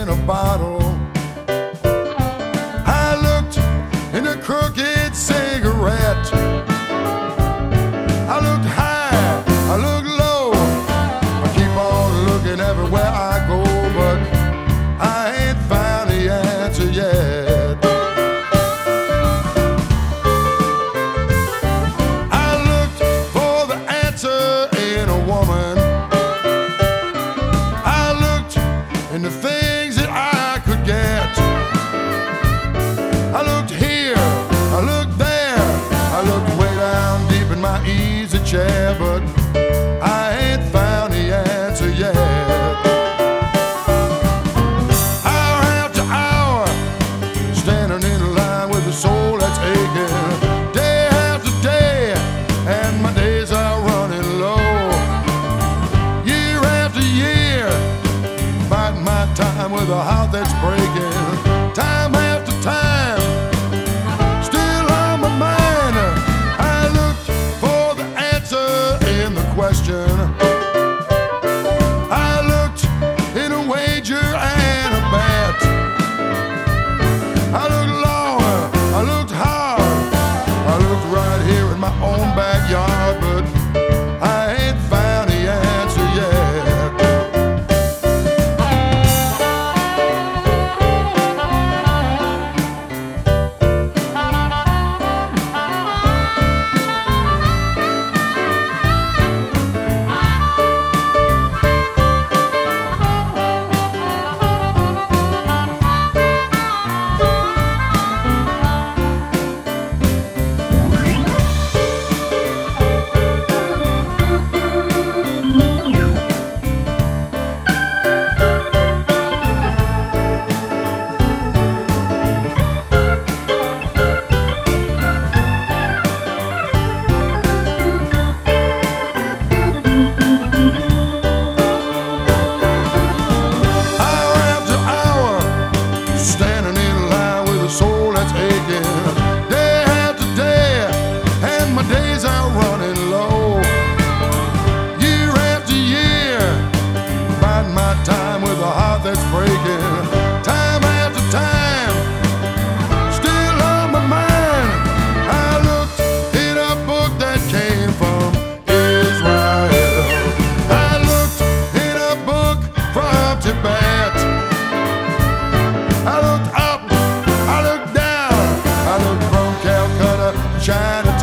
in a bottle. I looked in the crooked time with a heart that's breaking, time. Chinatown.